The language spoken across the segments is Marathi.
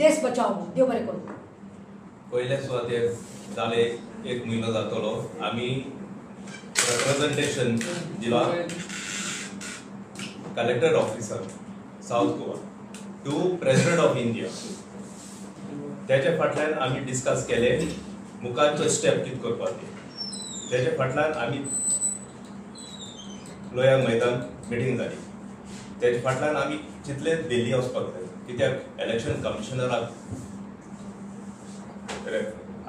देश बचाव देव बरें करूं। पयले सुवातेर जाले एक म्हयनो जातलो. आमी रिप्रेझेंटेशन जिल्हा collector officer South Goa to President of India त्याच्या फाटल्यान आमी डिस्कस केले मुखारचो स्टेप कित करपाचे त्याच्या फाटल्यान आमी लोया मैदान मिटींग जाली त्याच्या फाटल्यान आमी चितले दिल्ली वचपाक जाय. कित्याक इलेक्शन कमिशनराक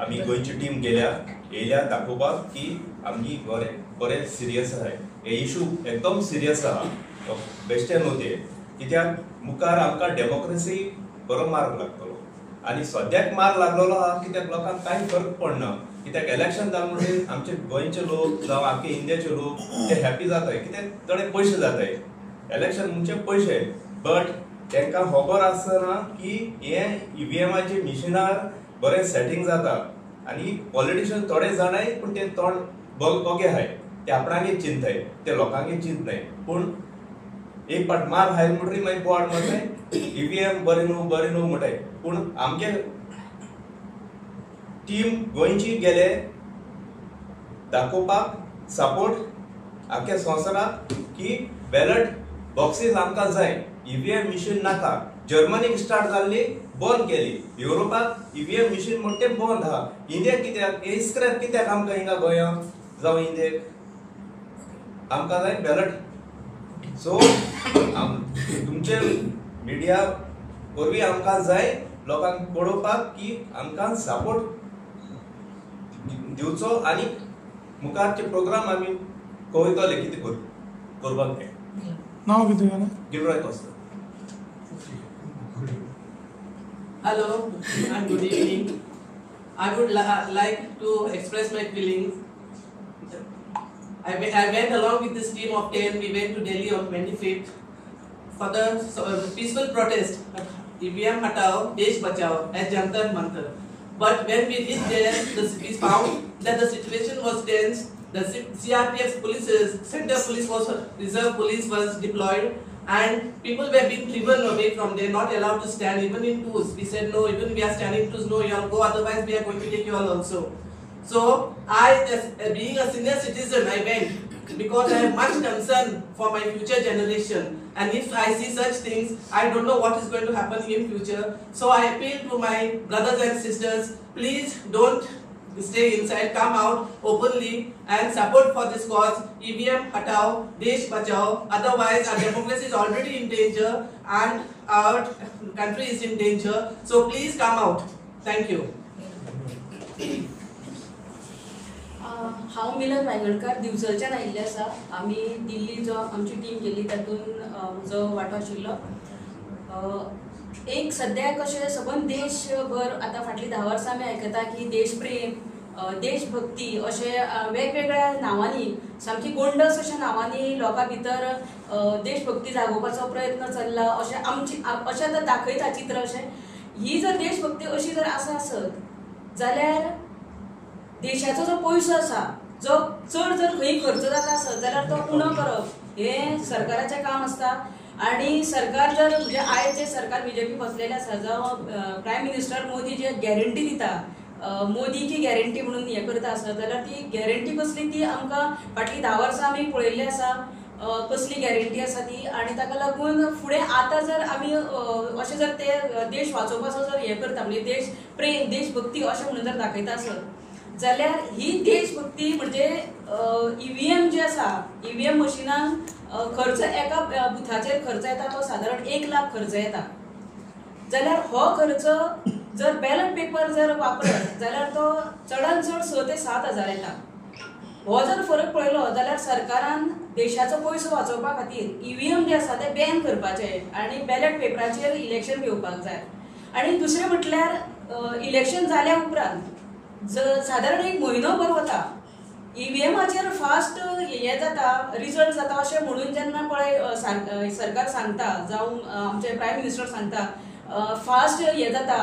आमी गोंयची टीम गेल्या येयल्या दाखोवपाक की आमची बरे बरें सिरियस आसा हे इशू एकदम सिरियस आहा बेश्टे न्हू ते कित्याक मुखार आमकां डेमोक्रेसी बरो मार्ग लागतलो. आनी सद्याक मार्ग लागलेलो आहा कित्याक लोकांक कांय फरक पडना. कित्याक इलेक्शन जालें म्हणटकीर आमचे गोंयचे लोक जावं आख्खे इंडियाचे लोक ते हॅपी जाताय कित्याक थोडे पयशे जाताय इलेक्शन म्हणजे पयशे बट तांकां खबर आसना की हे ईव्हीएमाचे मिशिनार बरें सेटिंग जाता आनी पॉलिटिशियन थोडे जाणाय पूण ते तोंड बग बगे आहाय ते आपणागे चिंताय ते लोकांगे चिंताय पूण एक पाट मार हाय म्हणटरी मागीर बोर्ड म्हणटाय ईव्हीएम बरें न्हू बरें न्हू म्हणटाय पूण आमगे टीम गोंयची गेले दाखोवपाक सपोर्ट आख्या संवसाराक की बॅलट बॉक्सीस आमकां जाय. ईव्हीएम मिशीन नाका. जर्मनीक स्टार्ट जाल्ली बंद केली. युरोपाक ईव्हीएम मिशीन म्हण ते बंद आहा? इंडियाक कित्याक इस्क्रेप कित्याक आमकां हिंगा गोंयां जावं इंडियेक आमकां जाय बॅलट सो तुमचे मिडिया वरवीं आमकां जाय लोकांक पळोवपाक की आमकां सपोर्ट दिवचो आनी मुखारचे प्रोग्राम आमी कवयतले कितें कर करपाक जाय. नाव कितें गेलें गिलराय कोस्त Hello and good evening. I would li- like to express my feelings. I, I went along with this team of 10. We went to Delhi on 25th for the so, uh, peaceful protest. EVM Hatao, Desh Bachao at Jantar Mantar. But when we reached there, the, we found that the situation was tense. The CRPF police, center police was, reserve police was deployed and people were being driven away from there, not allowed to stand even in twos. We said no, even we are standing twos, no, you all go, otherwise we are going to take you all also. So I, as uh, being a senior citizen, I went because I have much concern for my future generation. And if I see such things, I don't know what is going to happen in future. So I appeal to my brothers and sisters, please don't stay inside, come out openly and support for this cause. EVM Hatao, Desh Bachao. Otherwise, our democracy is already in danger and our country is in danger. So please come out. Thank you. हांव मिलन वांयगणकार दिवचलच्यान आयिल्ले आसा आमी दिल्ली जो आमची टीम गेली तातूंत म्हजो वांटो आशिल्लो एक सद्याक अशें सबंद देशभर आतां फाटलीं धा वर्सां आमी आयकता की देशप्रेम अ, देशभक्ती अशे वेगवेगळ्या नांवांनी सामकी गोंडस अशा नांवांनी लोकां भितर देशभक्ती जागोवपाचो प्रयत्न चल्ला. अशें आमची अशें आतां दाखयता चित्र अशें ही जर देशभक्ती अशी जर आसा आसत जाल्यार देशाचो जो पयसो आसा जो चड जर खंय खर्च जाता आसत जाल्यार तो उणो करप. हें सरकाराचें काम आसता आनी सरकार जर म्हणजे आयज जे सरकार बीजेपी बसलेलें आसा जावं प्रायम मिनिस्टर मोदी जे गॅरंटी दिता मोदी की गॅरंटी म्हणून हें करता आसत जाल्यार ती गॅरंटी कसली? ती आमकां फाटलीं धा वर्सां आमी पळयल्ली आसा. कसली गॅरंटी आसा ती? आनी ताका लागून फुडें आतां जर आमी अशें जर ते देश वाचोवपाचो जर हें करता म्हणजे देश प्रेम देशभक्ती अशें म्हणून जर दाखयता आसत जाल्यार ही देशभक्ती म्हणजे ईव्हीएम जे आसा ईव्हीएम मशिनान खर्च एका बुथाचेर खर्च येता तो सादारण एक लाख खर्च येता. जाल्यार हो खर्च जर बॅलट पेपर जर वापरत जाल्यार तो चडांत चड स ते सात हजार येता हो जर फरक पळयलो जाल्यार सरकारान देशाचो पयसो वाचोवपा खातीर ईव्हीएम जे आसा ते बॅन करपाचे आनी बॅलट पेपराचेर इलेक्शन घेवपाक जाय. आनी दुसरें म्हटल्यार इलेक्शन जाल्या उपरांत ज- सादारण एक म्हयनो भर वता ईव्हीएमाचेर फास्ट हें जाता रिजल्ट जाता अशें म्हणून जेन्ना पळय सरकार सांगता जावं आमचे प्रायम मिनिस्टर सांगता फास्ट हें जाता.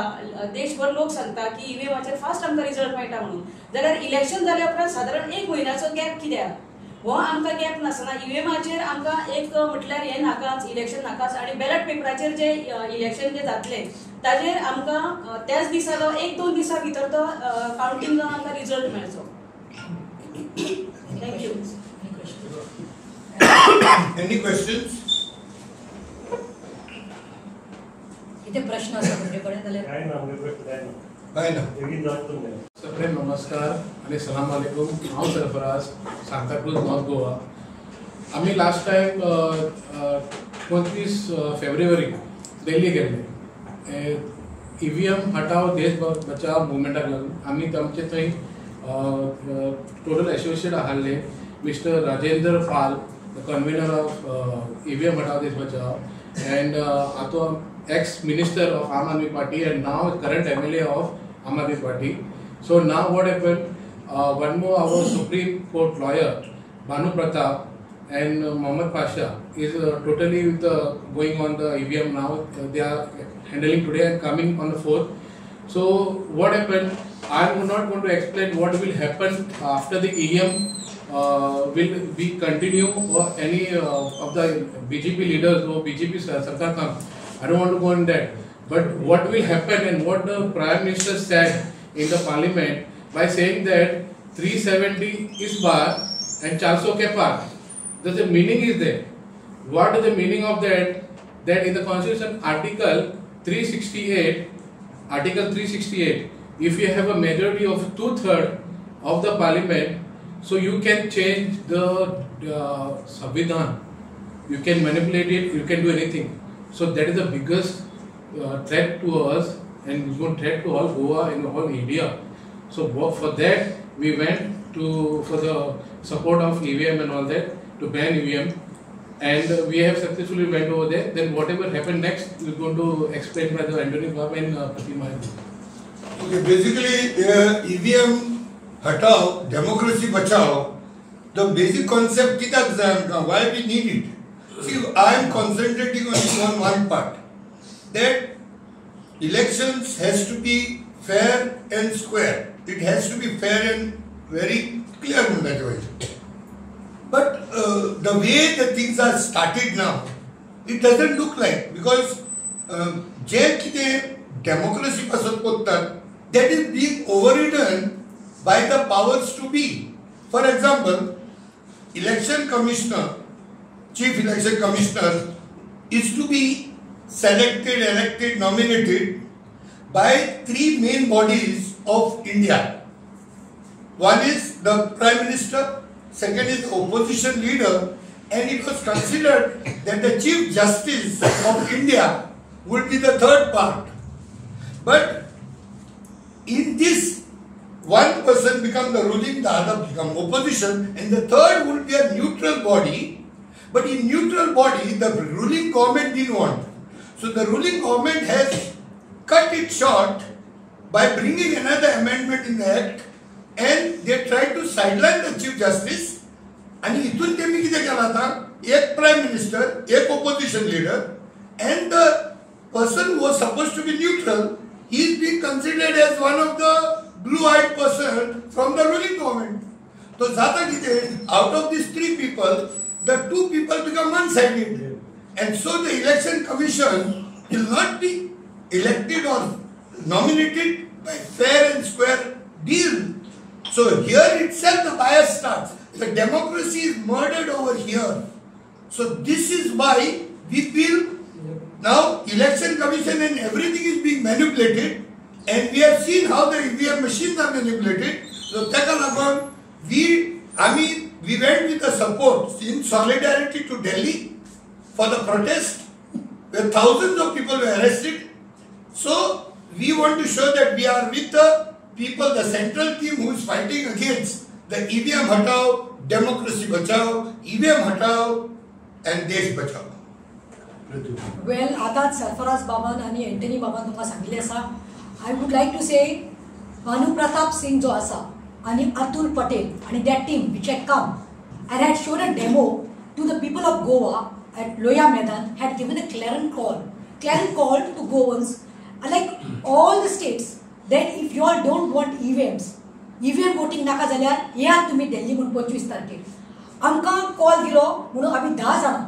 देशभर लोक सांगता की ईव्हीएमाचेर फास्ट आमकां रिजल्ट मेळटा म्हणून. जाल्यार इलेक्शन जाल्या उपरांत सादारण एक म्हयन्याचो गॅप कित्याक हो आमकां गॅप नासतना ईव्हीएमाचेर आमकां एक म्हटल्यार हें नाकाच इलेक्शन नाकाच आणि बॅलट पेपराचेर जे इलेक्शन जे जातले ताजेर आमकां त्याच दिसा एक दोन दिसा भितर तो कावंटींग जावन आमकां रिजल्ट मेळचो थँक्यू एनी क्वेश्चन्स इथे प्रश्न आसा तुमचे कडेन जाल्यार काय ना आमगे प्रश्न काय ना Fine. बेगीन जात तुमगे सगळे नमस्कार आणि सलाम वालेकुम हांव सरफराज सांताक्रूज नॉर्थ गोवा. आम्ही लास्ट टाइम पंचवीस फेब्रुवारी दिल्ली गेल्ले ई व्ही एम हटाव देश बचाव मुवमेंटाक लागून आमी आमचे थंय total associate आहाल्ले mister Rajendra Pal convener of E V M हटाव देश बचाव अँड आतो ex-minister of Aam Aadmi Party and now current MLA of Aam Aadmi Party. So now what happened? Uh, one more our Supreme Court lawyer Banu Pratap and uh, Mohammad Pasha is uh, totally with the, going on the EVM now. Uh, they are handling today and coming on the fourth. So what happened? I am not going to explain what will happen after the EVM uh, will we continue or any uh, of the BJP leaders or BJP uh, Sarkar I don't want to go on that. But what will happen and what the Prime Minister said in the Parliament by saying that 370 is bar and 400 ke par. The meaning is there. What is the meaning of that? That in the Constitution Article 368, Article 368, if you have a majority of two third of the Parliament, so you can change the uh, Samvidhan. You can manipulate it. You can do anything. So that is the biggest uh, threat to us and it's going to threat to all Goa and all India. So for that we went to for the support of EVM and all that to ban EVM and we have successfully went over there. Then whatever happened next we're going to explain by the Anthony Bab and uh, Pratima. Okay, basically uh, EVM hatao, democracy bachao, the basic concept is why we need it. see I am concentrating on on one part that elections has to be fair and square it has to be fair and very clear म्हणपाचें पाहिजे but uh, the way the things are started now it doesn't look like because uh, जे कितें डेमोक्रेसी पासून कोत्तात that is being overridden by the powers to be for example election commissioner chief election commissioner is to be selected elected nominated by three main bodies of india one is the Prime Minister, second is the opposition leader, and it was considered that the Chief Justice of India would be the third part. But in this, one person become the ruling, the other become opposition, and the third would be a neutral body. But in neutral body, the ruling government didn't want. So the ruling government has cut it short by bringing another amendment in the act and they tried to sideline the chief justice आणि इथून त्यांनी किती केला होता एक प्राईम मिनिस्टर एक opposition leader and the person was suppose to be neutral he is be considered as one of the blue eyed person from the ruling government तो जाता किती out of this three people the two people become one-sided. And so the election commission will not be elected or nominated by fair and square deal. So here itself the bias starts. The democracy is murdered over here. So this is why we feel now election commission and everything is being manipulated and we have seen how the EVM machines are manipulated. So take a look, we, I mean, we went with the support in solidarity to Delhi for the protest where thousands of people were arrested. So we want to show that we are with the people, the central team who is fighting against the EVM Hatao, Democracy Bachao, EVM Hatao and Desh Bachao. वेल आतांच सरफराज बाबान आणि एंटनी बाबान तुमकां सांगिल्लें आसा I would like to say Bhanu Pratap Singh जो आसा आणि अतुल पटेल आणि that team which had come and had shown a demo to the people of Goa at Lohia Maidan had given a clarion call clarion call to Goans like all the states that if you are don't want events EVM voting नाका जाल्यार या तुम्ही दिल्ली म्हणून पंचवीस तारखेक आमकां कॉल दिलो म्हणून आमी धा जाणां.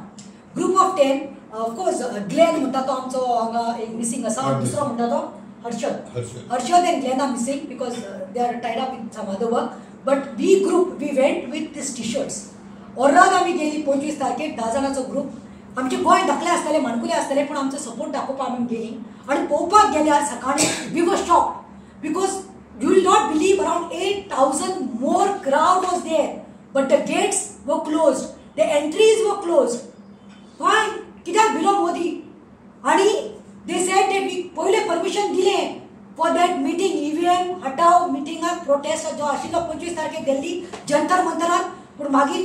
Group of ten of course Glen म्हणटा तो आमचो हांगा uh, एक मिसींग आसा दुसरो म्हणटा तो. Harshad. Harshad. Harshad and Glen are missing because they are tied up with some other work but we group we went with this T shirts ओर्राक आमी गेली पंचवीस तारखेक धा जाणांचो ग्रुप आमचे गोंय धाकले आसतले माणकुले आसतले पूण आमचो सपोर्ट दाखोवपाक आमी गेली. आनी पळोवपाक गेल्यार सकाळी we were shock because you will not believe around eight thousand more crowd was there but the gates were closed the entries were closed why कित्याक भिलो मोदी? आणि दे सेड दे पहिले परमिशन दिलें फॉर दॅट मिटींग ईव्हीएम हटाव मिटिंगाक प्रोटेस्ट जो आशिल्लो पंचवीस तारखेक दिल्ली जंतर मंतरात. पूण मागीर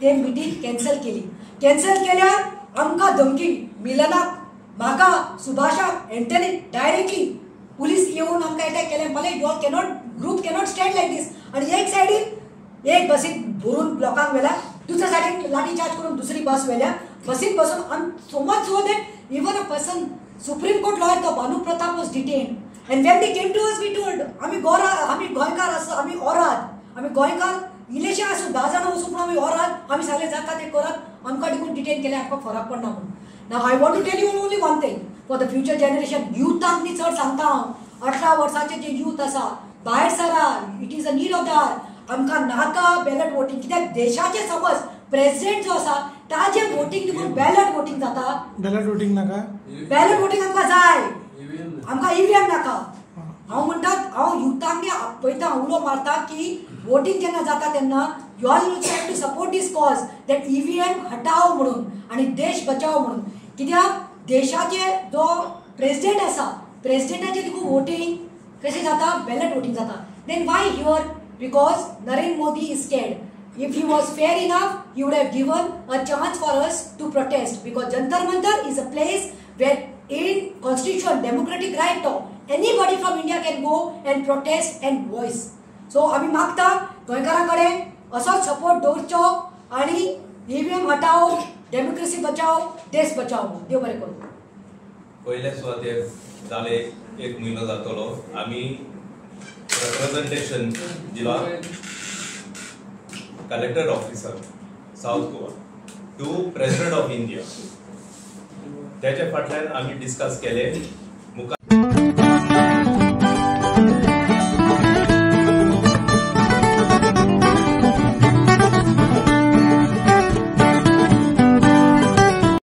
ते मिटींग कॅन्सल केली. कॅन्सल केल्यार आमकां धमकी मिलनाक म्हाका सुभाषाक एंटनी डायरेक्टली पुलीस येवन आमकां एटॅक केलें. मला you are cannot group cannot stand like this आनी एक सायडीन एक बसीत भरून लोकांक व्हेल्या. दुसऱ्या सायडीन लाठी चार्ज करून दुसरी बस व्हेल्या. बसीत बसून आम so much so that even a person supreme court lawyer तो Bhanu Pratap was detain and when they came to us we told आमी गोरा आमी गोंयकार आसा आमी ओरात आमी गोंयकार इलेशन आसूं धा जाणां वचून पूण आमी ओरात आमी सगळे जाता ते करत आमकां देखून डिटेन केलें आमकां फरक पडना म्हणून ना I want to tell you only one thing for the future generation युथांक न्ही चड सांगता हांव अठरा वर्साचे जे यूथ आसा भायर सरा it is a need of the hour आमकां नाका बॅलट वोटींग कित्याक देशाचे समज प्रेसिडेंट जो आसा ताजे वोटींग देखून बॅलट वोटींग जाता. बॅलट वोटींग नाका. बॅलट वोटींग आमकां जाय. आमकां ईव्हीएम नाका. हांव म्हणटा हांव युथांक पळयता उलो मारता की वोटींग जेन्ना जाता तेन्ना you all have to support this cause that EVM हटाव म्हणून आनी देश बचाव म्हणून. कित्याक? देशाचे जो प्रेसिडेंट आसा प्रेसिडेंटाचे देखून वोटींग कशें जाता? बॅलट वोटींग जाता. Then why here because Narendra Modi is scared If he was fair enough, he would have given a chance for us to protest because Jantar Mantar is a place where in constitutional democratic right to anybody from India can go and protest and voice. So आम्ही मागता गोंयकारां कडेन असोच सपोर्ट दवरचो आणि ईव्हीएम हटाओ डेमोक्रेसी बचाओ देश बचाओ देव बरें करूं पयले सुवातेर जाले एक म्हयनो जातलो आमी रिप्रेझेंटेशन जिला collector officer South Goa to President of India त्याच्या फाटल्यान आमी डिस्कस केले.